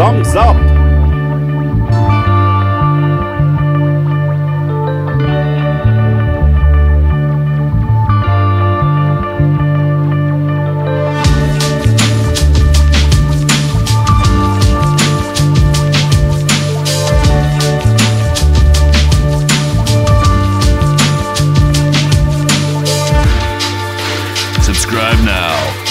Thumbs up. Subscribe now.